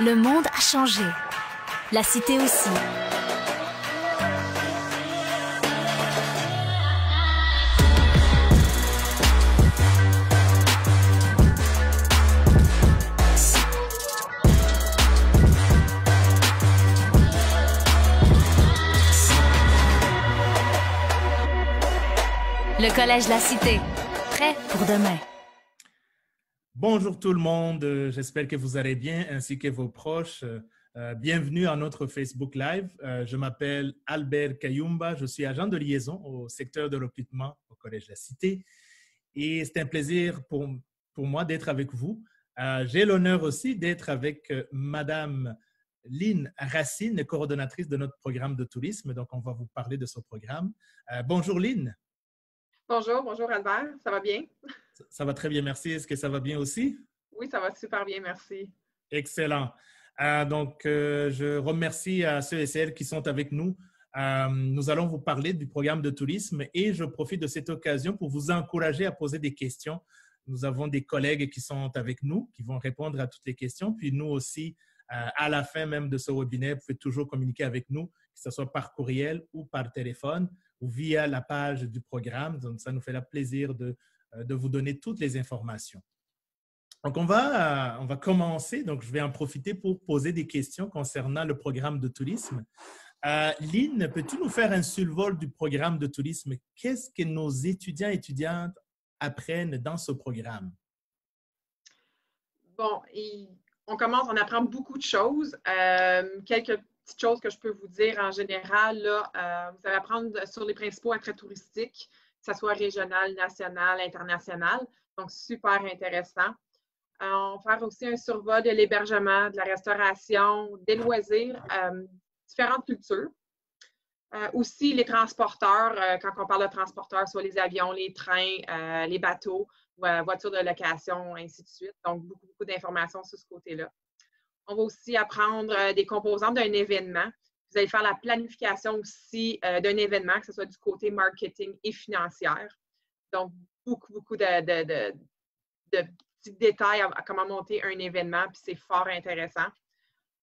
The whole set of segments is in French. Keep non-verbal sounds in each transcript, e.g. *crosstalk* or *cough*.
Le monde a changé. La cité aussi. Le Collège La Cité. Prêt pour demain. Bonjour tout le monde, euh, j'espère que vous allez bien ainsi que vos proches. Euh, bienvenue à notre Facebook Live. Euh, je m'appelle Albert Kayumba, je suis agent de liaison au secteur de recrutement au Collège La Cité et c'est un plaisir pour, pour moi d'être avec vous. J'ai l'honneur aussi d'être avec Madame Lynn Racine, coordonnatrice de notre programme de tourisme. Donc, on va vous parler de ce programme. bonjour Lynn. Bonjour, bonjour Albert, ça va bien? Ça, va très bien, merci. Est-ce que ça va bien aussi? Oui, ça va super bien, merci. Excellent. Euh, donc, euh, je remercie à ceux et celles qui sont avec nous. Euh, nous allons vous parler du programme de tourisme et je profite de cette occasion pour vous encourager à poser des questions. Nous avons des collègues qui sont avec nous, qui vont répondre à toutes les questions. Puis nous aussi, à la fin même de ce webinaire, vous pouvez toujours communiquer avec nous, que ce soit par courriel ou par téléphone ou via la page du programme. Donc, ça nous fait le plaisir de, euh, de vous donner toutes les informations. Donc, on va, euh, on va commencer. Donc, je vais en profiter pour poser des questions concernant le programme de tourisme. Euh, peux-tu nous faire un survol du programme de tourisme? Qu'est-ce que nos étudiants et étudiantes apprennent dans ce programme? Bon, on commence, on apprend beaucoup de choses. quelques petites choses que je peux vous dire en général, là, euh, vous allez apprendre sur les principaux attraits touristiques, que ce soit régional, national, international. Donc, super intéressant. Euh, on va faire aussi un survol de l'hébergement, de la restauration, des loisirs, euh, différentes cultures. aussi les transporteurs, quand on parle de transporteurs, soit les avions, les trains, les bateaux, voitures de location, ainsi de suite. Donc, beaucoup, beaucoup d'informations sur ce côté-là. On va aussi apprendre euh, des composantes d'un événement. Vous allez faire la planification aussi euh, d'un événement, que ce soit du côté marketing et financière. Donc, beaucoup, beaucoup de, petits détails à, comment monter un événement, puis c'est fort intéressant.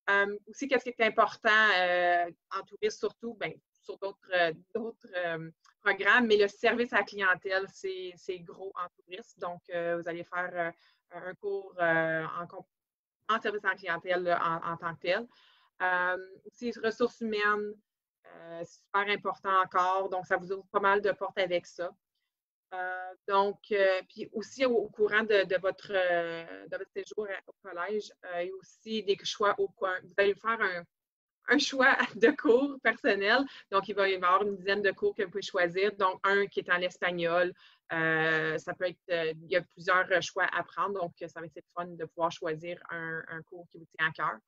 Euh, aussi, qu'est-ce qui est important en tourisme, surtout, bien, sur d'autres programmes, mais le service à la clientèle, c'est gros en tourisme. Donc, vous allez faire un cours en, service en clientèle en, tant que tel. Euh, aussi, ressources humaines, euh, super important encore. Donc, ça vous ouvre pas mal de portes avec ça. Euh, donc, puis aussi au, courant de, votre, séjour au collège, il y a aussi des choix au coin. Vous allez faire un, choix *laughs* de cours personnel. Donc, il va y avoir une dizaine de cours que vous pouvez choisir, donc un qui est en espagnol. Ça peut être, il y a plusieurs choix à prendre, donc ça va être fun de pouvoir choisir un, cours qui vous tient à cœur.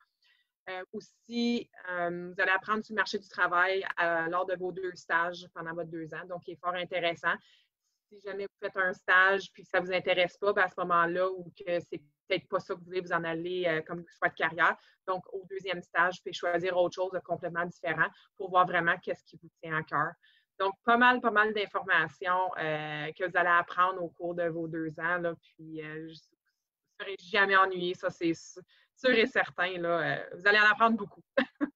Euh, aussi, vous allez apprendre sur le marché du travail lors de vos deux stages pendant votre deux ans, donc il est fort intéressant. Si jamais vous faites un stage puis que ça ne vous intéresse pas, ben, à ce moment-là, ou que c'est peut-être pas ça que vous voulez vous en aller comme choix de carrière, donc, au deuxième stage, vous pouvez choisir autre chose de complètement différent pour voir vraiment qu'est-ce qui vous tient à cœur. Donc, pas mal, pas mal d'informations euh, que vous allez apprendre au cours de vos deux ans. Là, puis, euh, vous ne serez jamais ennuyé, ça, c'est sûr et certain. Là, euh, vous allez en apprendre beaucoup. *laughs*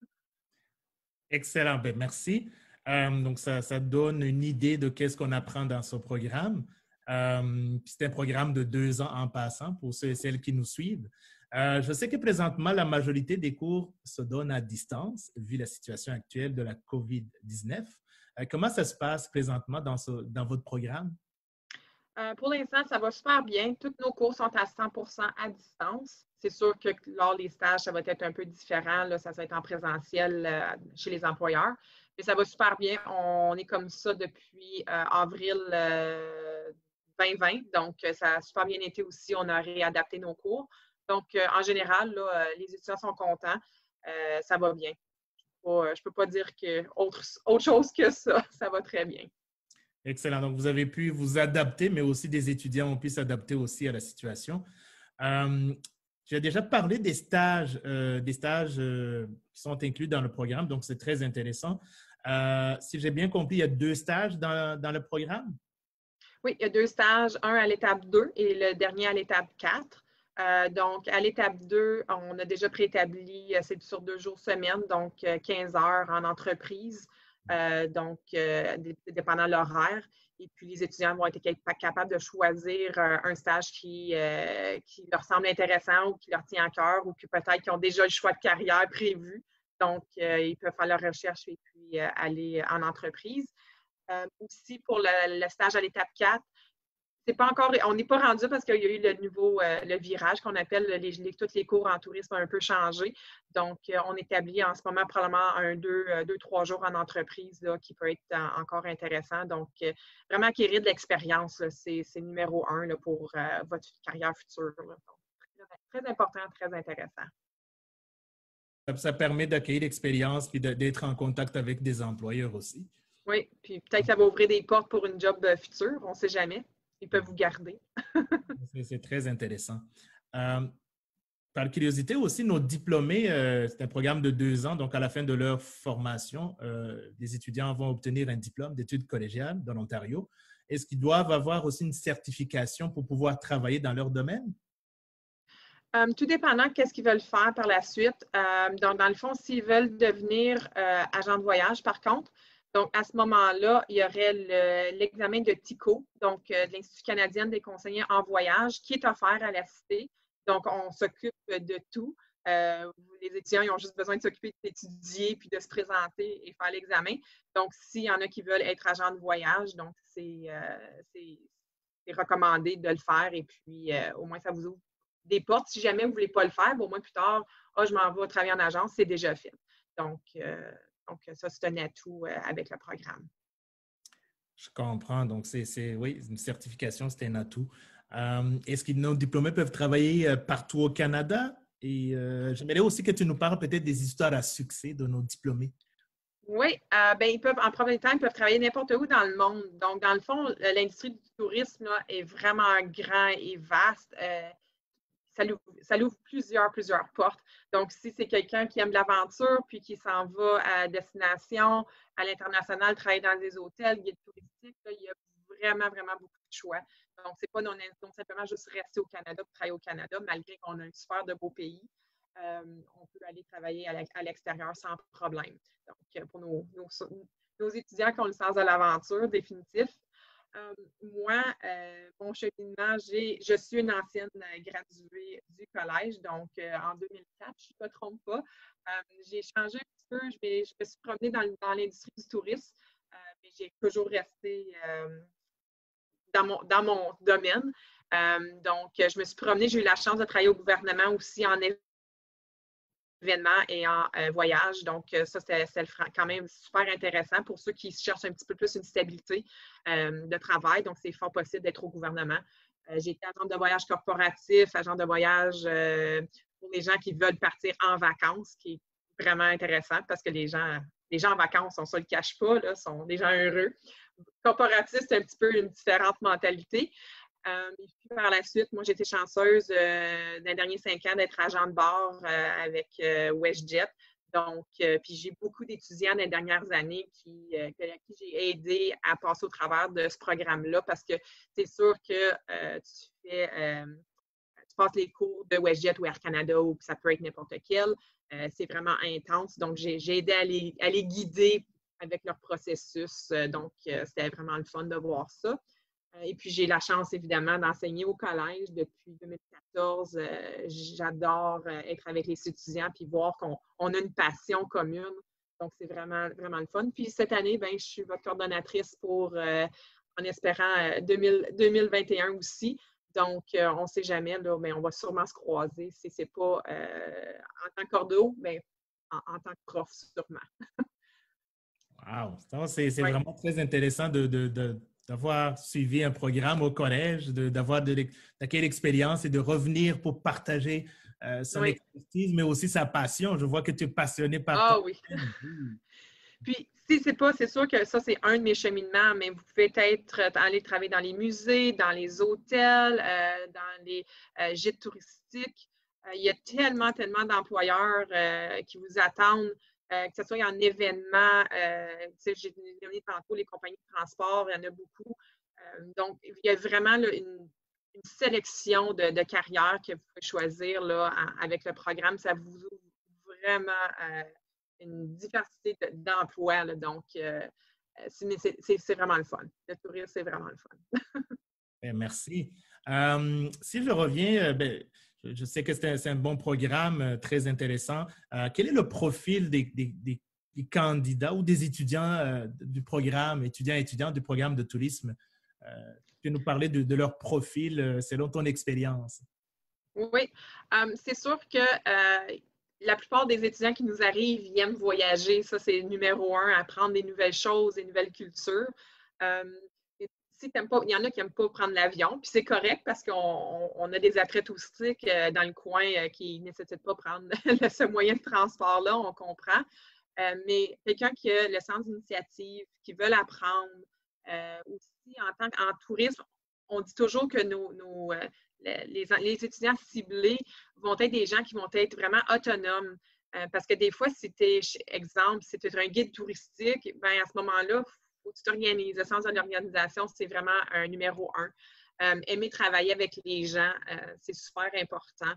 Excellent. Ben, merci. donc, ça, ça, donne une idée de qu'est-ce qu'on apprend dans ce programme. c'est un programme de deux ans en passant pour ceux et celles qui nous suivent. Euh, je sais que présentement, la majorité des cours se donnent à distance, vu la situation actuelle de la COVID-19. Euh, comment ça se passe présentement dans, dans votre programme? Euh, pour l'instant, ça va super bien. Tous nos cours sont à 100% à distance. C'est sûr que lors des stages, ça va être un peu différent. Là, ça va être en présentiel chez les employeurs. Mais ça va super bien. On est comme ça depuis avril 2020. Donc, ça a super bien été aussi. On a réadapté nos cours. Donc, euh, en général, euh, les étudiants sont contents. Euh, ça va bien. je ne peux pas dire que autre, chose que ça. Ça va très bien. Excellent. Donc, vous avez pu vous adapter, mais aussi des étudiants ont pu s'adapter aussi à la situation. J'ai déjà parlé des stages, des stages qui sont inclus dans le programme, donc c'est très intéressant. si j'ai bien compris, il y a deux stages dans, dans, le programme? Oui, il y a deux stages, un à l'étape 2 et le dernier à l'étape 4. donc, à l'étape 2, on a déjà préétabli, c'est sur deux jours semaine, donc 15 heures en entreprise, donc dépendant de l'horaire. Et puis, les étudiants vont être capables de choisir un stage qui, leur semble intéressant ou qui leur tient à cœur ou qui peut-être qu'ils ont déjà le choix de carrière prévu. Donc, ils peuvent faire leur recherche et puis aller en entreprise. aussi, pour le, stage à l'étape 4, c'est pas encore, on n'est pas rendu parce qu'il y a eu le nouveau euh, le virage qu'on appelle les, les, tous les cours en tourisme ont un peu changé. Donc, euh, on établit en ce moment probablement un, deux, euh, deux trois jours en entreprise là, qui peut être encore intéressant. Donc, vraiment acquérir de l'expérience, c'est numéro un là, pour votre carrière future. très important, très intéressant. Ça permet d'acquérir l'expérience et d'être en contact avec des employeurs aussi. Oui, puis peut-être que ça va ouvrir des portes pour une job future, on ne sait jamais ils peuvent vous garder. *laughs* c'est très intéressant. Euh, par curiosité aussi, nos diplômés, euh, c'est un programme de deux ans, donc à la fin de leur formation, euh, les étudiants vont obtenir un diplôme d'études collégiales dans l'Ontario. Est-ce qu'ils doivent avoir aussi une certification pour pouvoir travailler dans leur domaine? tout dépendant de ce qu'ils veulent faire par la suite. donc, dans le fond, s'ils veulent devenir agent de voyage, par contre, donc, à ce moment-là, il y aurait l'examen de TICO, donc euh, de l'Institut canadien des conseillers en voyage, qui est offert à la Cité. Donc, on s'occupe de tout. Euh, les étudiants ils ont juste besoin de s'occuper d'étudier puis de se présenter et faire l'examen. Donc, s'il y en a qui veulent être agents de voyage, donc c'est euh, recommandé de le faire et puis au moins ça vous ouvre des portes. Si jamais vous ne voulez pas le faire, au moins plus tard, oh, je m'en vais travailler en agence, c'est déjà fait. Donc, donc, ça, c'est un atout euh, avec le programme. Je comprends. Donc, c'est, oui, une certification, c'est un atout. Euh, est-ce que nos diplômés peuvent travailler euh, partout au Canada? Et j'aimerais aussi que tu nous parles peut-être des histoires à succès de nos diplômés. Oui, ben, ils peuvent, en premier temps, ils peuvent travailler n'importe où dans le monde. Donc, dans le fond, l'industrie du tourisme est vraiment grand et vaste ça l'ouvre, plusieurs, plusieurs portes. Donc, si c'est quelqu'un qui aime l'aventure, puis qui s'en va à destination, à l'international, travailler dans des hôtels, guide touristique, il y a vraiment, vraiment beaucoup de choix. Donc, c'est pas non, simplement juste rester au Canada pour travailler au Canada, malgré qu'on a un super de beau pays. Euh, on peut aller travailler à l'extérieur sans problème. Donc, pour nos étudiants qui ont le sens de l'aventure définitif, euh, moi, euh, mon cheminement, je suis une ancienne graduée du collège, donc euh, en 2004, je ne me trompe pas. j'ai changé un petit peu, je, me suis promenée dans, l'industrie du tourisme, mais j'ai toujours resté dans, mon, dans mon domaine. donc, je me suis promenée, j'ai eu la chance de travailler au gouvernement aussi en événements et en euh, voyage. Donc, euh, ça, c'est quand même super intéressant pour ceux qui cherchent un petit peu plus une stabilité euh, de travail. Donc, c'est fort possible d'être au gouvernement. J'ai été agent de voyage corporatif, agent de voyage pour les gens qui veulent partir en vacances, qui est vraiment intéressant parce que les gens, les gens en vacances, on ne se le cache pas, là, sont des gens heureux. Corporatif, c'est un petit peu une différente mentalité. Euh, puis par la suite, moi, j'ai été chanceuse euh, dans les derniers cinq ans d'être agent de bord euh, avec WestJet. Donc, puis j'ai beaucoup d'étudiants dans les dernières années qui, qui j'ai aidé à passer au travers de ce programme-là parce que c'est sûr que tu fais, tu passes les cours de WestJet ou Air Canada ou ça peut être n'importe quel. c'est vraiment intense. Donc, j'ai aidé à les, à les, guider avec leur processus. donc, c'était vraiment le fun de voir ça. Euh, et puis, j'ai la chance, évidemment, d'enseigner au collège depuis 2014. Euh, j'adore euh, être avec les étudiants puis voir qu'on a une passion commune. Donc, c'est vraiment, vraiment le fun. Puis, cette année, ben, je suis votre coordonnatrice pour, en espérant, 2021 aussi. Donc, on ne sait jamais, là, mais on va sûrement se croiser. Si ce n'est pas en tant que cordeau, mais en, tant que prof, sûrement. wow! C'est vraiment très intéressant de d'avoir suivi un programme au collège, d'avoir de, quelle expérience et de revenir pour partager euh, son expertise, mais aussi sa passion. Je vois que tu es passionné par Ah oui. *laughs* Puis, si c'est pas, c'est sûr que ça, c'est un de mes cheminements, mais vous pouvez être aller travailler dans les musées, dans les hôtels, euh, dans les euh, gîtes touristiques. il y a tellement, tellement d'employeurs qui vous attendent euh, que ce soit en événement, euh, j'ai donné tantôt les compagnies de transport, il y en a beaucoup. Euh, donc, il y a vraiment une, sélection de, de carrières que vous pouvez choisir là, avec le programme. Ça vous ouvre vraiment une diversité d'emplois. donc, c'est vraiment le fun. Le tourisme, c'est vraiment le fun. *laughs* Ben, merci. si je reviens, ben, je sais que c'est un, bon programme, très intéressant. quel est le profil des, candidats ou des étudiants euh, du programme, étudiants et étudiantes du programme de tourisme? Euh, tu peux nous parler de, leur profil euh, selon ton expérience? Oui, c'est sûr que la plupart des étudiants qui nous arrivent viennent voyager. Ça, c'est numéro un, apprendre des nouvelles choses, des nouvelles cultures. Il y en a qui n'aiment pas prendre l'avion, puis c'est correct parce qu'on a des attraits touristiques dans le coin qui ne nécessitent pas prendre *laughs* ce moyen de transport-là, on comprend. Euh, mais quelqu'un qui a le sens d'initiative, qui veut apprendre, euh, aussi en tant qu'en tourisme, on dit toujours que nos, euh, les, étudiants ciblés vont être des gens qui vont être vraiment autonomes. parce que des fois, si tu es, exemple, si tu es un guide touristique, ben à ce moment-là, faut que tu. Le sens l'organisation, c'est vraiment un numéro un. aimer travailler avec les gens, c'est super important.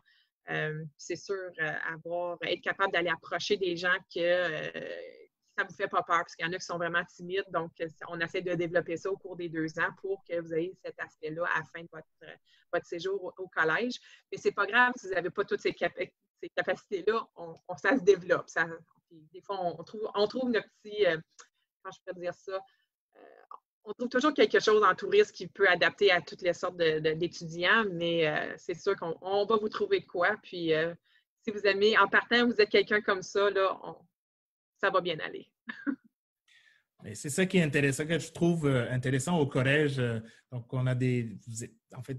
Euh, c'est sûr, euh, avoir, être capable d'aller approcher des gens que euh, ça ne vous fait pas peur, parce qu'il y en a qui sont vraiment timides. Donc, on essaie de développer ça au cours des deux ans pour que vous ayez cet aspect-là à la fin de votre, séjour au, collège. Mais ce n'est pas grave si vous n'avez pas toutes ces, capacités-là, ça se développe. des fois, on trouve, on trouve notre petit, je dire ça, on trouve toujours quelque chose en tourisme qui peut adapter à toutes les sortes d'étudiants, mais euh, c'est sûr qu'on va vous trouver quoi. Puis euh, si vous aimez, en partant, vous êtes quelqu'un comme ça, là, ça va bien aller. *laughs* c'est ça qui est intéressant, que je trouve euh, intéressant au collège. Donc, on a des. En fait,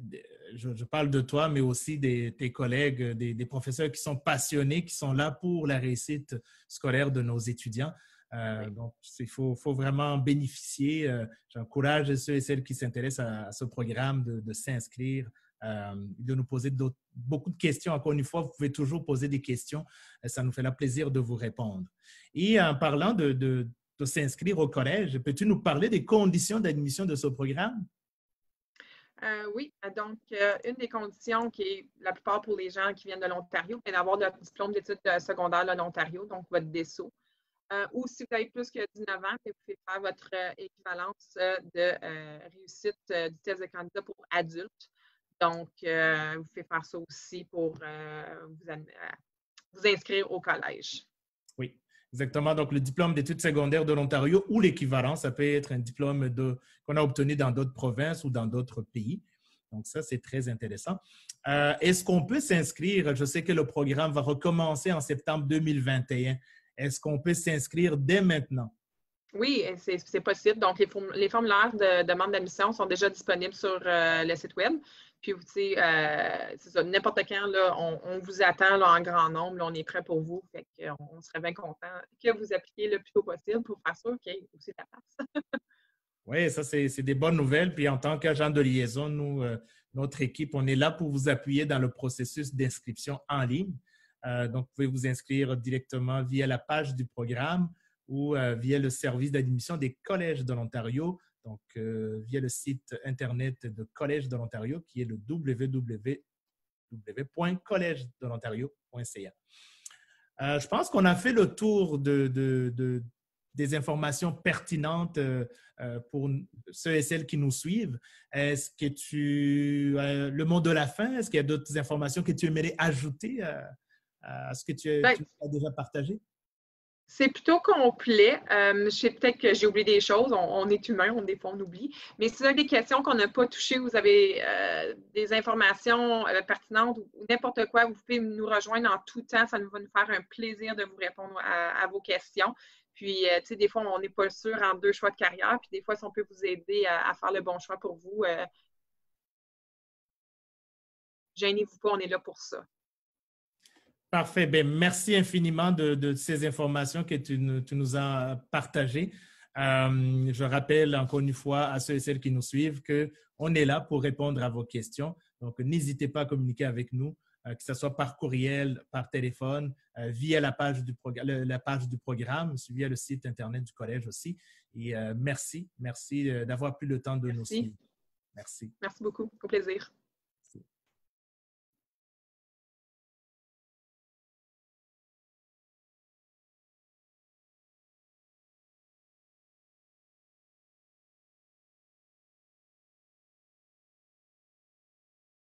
je, parle de toi, mais aussi des, tes collègues, des, professeurs qui sont passionnés, qui sont là pour la réussite scolaire de nos étudiants. Euh, donc, il faut, vraiment bénéficier. Euh, j'encourage ceux et celles qui s'intéressent à, ce programme de, s'inscrire, euh, de nous poser beaucoup de questions. Encore une fois, vous pouvez toujours poser des questions. Ça nous fait le plaisir de vous répondre. Et en parlant de, s'inscrire au collège, peux-tu nous parler des conditions d'admission de ce programme? oui, donc une des conditions qui est la plupart pour les gens qui viennent de l'Ontario, c'est d'avoir notre diplôme d'études secondaires de l'Ontario, donc votre DSO. Euh, ou si vous avez plus que 19 ans, vous pouvez faire votre euh, équivalence euh, de réussite du test de candidat pour adultes. Donc, vous pouvez faire ça aussi pour vous, inscrire au collège. Oui, exactement. Donc, le diplôme d'études secondaires de l'Ontario ou l'équivalent, ça peut être un diplôme qu'on a obtenu dans d'autres provinces ou dans d'autres pays. Donc, ça, c'est très intéressant. Est-ce qu'on peut s'inscrire? Je sais que le programme va recommencer en septembre 2021. Est-ce qu'on peut s'inscrire dès maintenant? Oui, c'est possible. Donc, les, formulaires de demande d'admission sont déjà disponibles sur euh, le site Web. Puis, vous savez, euh, n'importe quand, là, on, vous attend en grand nombre. on est prêt pour vous. Fait on, serait bien content que vous appliquiez le plus tôt possible pour faire sûr qu'il y ait aussi la place. *laughs* oui, ça, c'est des bonnes nouvelles. Puis, en tant qu'agent de liaison, nous, euh, notre équipe, on est là pour vous appuyer dans le processus d'inscription en ligne. Euh, donc, vous pouvez vous inscrire directement via la page du programme ou euh, via le service d'admission des collèges de l'Ontario, donc euh, via le site Internet de Collège de l'Ontario qui est le www.collègedelontario.ca. je pense qu'on a fait le tour de, des informations pertinentes pour ceux et celles qui nous suivent. Est-ce que tu, le mot de la fin, est-ce qu'il y a d'autres informations que tu aimerais ajouter est-ce que tu, ben as déjà partagé? C'est plutôt complet. Euh, je sais peut-être que j'ai oublié des choses. On, est humain, on, des fois on oublie. Mais si vous avez des questions qu'on n'a pas touchées, vous avez euh, des informations euh, pertinentes ou n'importe quoi, vous pouvez nous rejoindre en tout temps. Ça nous va nous faire un plaisir de vous répondre à, vos questions. Puis, tu sais, des fois, on n'est pas sûr en deux choix de carrière. Puis, des fois, si on peut vous aider à, à faire le bon choix pour vous, gênez-vous pas, on est là pour ça. Parfait. Ben, merci infiniment de, ces informations que tu, nous as partagées. Euh, je rappelle encore une fois à ceux et celles qui nous suivent qu'on est là pour répondre à vos questions. Donc, n'hésitez pas à communiquer avec nous, euh, que ce soit par courriel, par téléphone, euh, via la page, du la page du programme, via le site Internet du collège aussi. Et merci, merci d'avoir pris le temps de nous suivre. Merci. Merci beaucoup. Au plaisir.